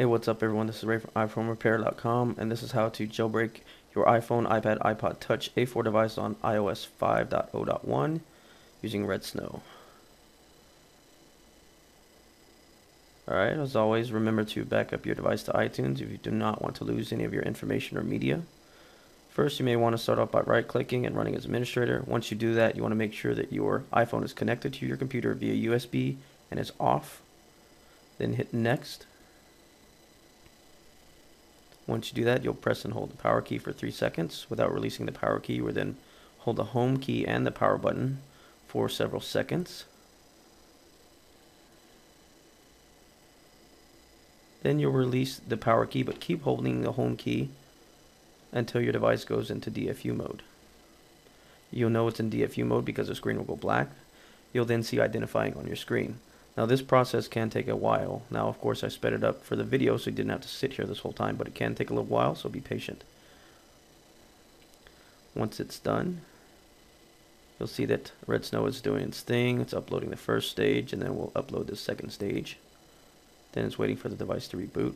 Hey, what's up everyone? This is Ray from iPwnRepair.com and this is how to jailbreak your iPhone, iPad, iPod Touch A4 device on iOS 5.0.1 using Redsn0w. Alright, as always, remember to back up your device to iTunes if you do not want to lose any of your information or media. First, you may want to start off by right-clicking and running as administrator. Once you do that, you want to make sure that your iPhone is connected to your computer via USB and is off. Then hit Next. Once you do that, you'll press and hold the power key for 3 seconds without releasing the power key, or then hold the home key and the power button for several seconds. Then you'll release the power key, but keep holding the home key until your device goes into DFU mode. You'll know it's in DFU mode because the screen will go black. You'll then see identifying on your screen. Now this process can take a while. Now of course I sped it up for the video so you didn't have to sit here this whole time, but it can take a little while, so be patient. Once it's done, you'll see that Redsn0w is doing its thing. It's uploading the first stage and then we'll upload the second stage. Then it's waiting for the device to reboot.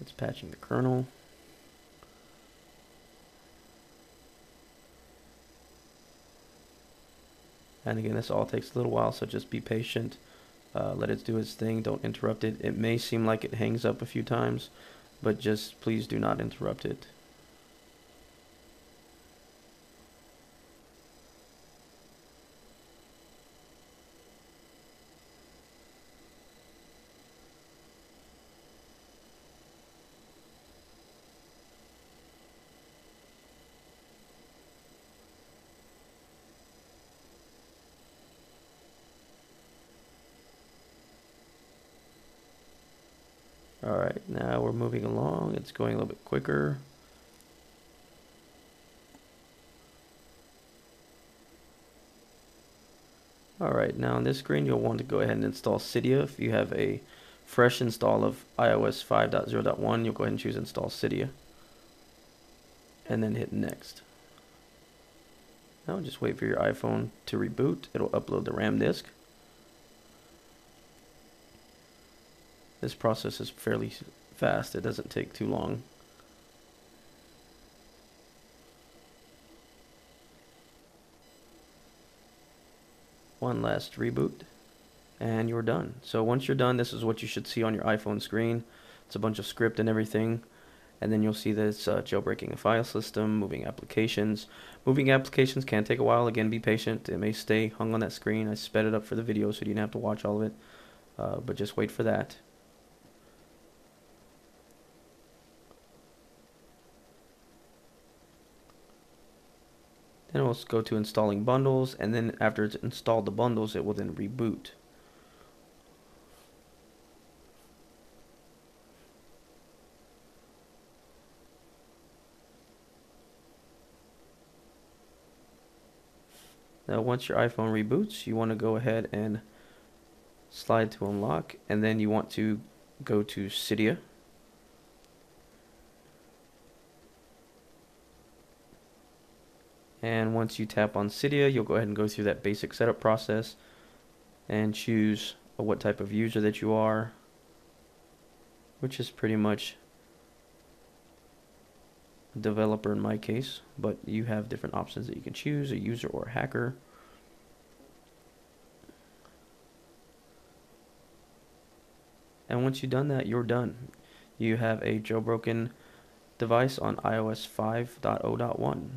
It's patching the kernel. And again, this all takes a little while, so just be patient. Uh, let it do its thing. Don't interrupt it. It may seem like it hangs up a few times, but just please do not interrupt it. Alright, now we're moving along. It's going a little bit quicker. Alright, now on this screen you'll want to go ahead and install Cydia. If you have a fresh install of iOS 5.0.1, you'll go ahead and choose Install Cydia. And then hit Next. Now just wait for your iPhone to reboot. It'll upload the RAM disk. This process is fairly fast. It doesn't take too long. One last reboot and you're done. So once you're done, this is what you should see on your iPhone screen. It's a bunch of script and everything. And then you'll see this uh, jailbreaking a file system, moving applications. Moving applications can take a while. Again, be patient. It may stay hung on that screen. I sped it up for the video so you didn't have to watch all of it. Uh, but just wait for that. Then we'll go to installing bundles, and then after it's installed the bundles, it will then reboot. Now once your iPhone reboots, you want to go ahead and slide to unlock, and then you want to go to Cydia. And once you tap on Cydia, you'll go ahead and go through that basic setup process and choose uh, what type of user that you are, which is pretty much developer in my case, but you have different options that you can choose, a user or a hacker. And once you've done that, you're done. You have a jailbroken device on iOS 5.0.1.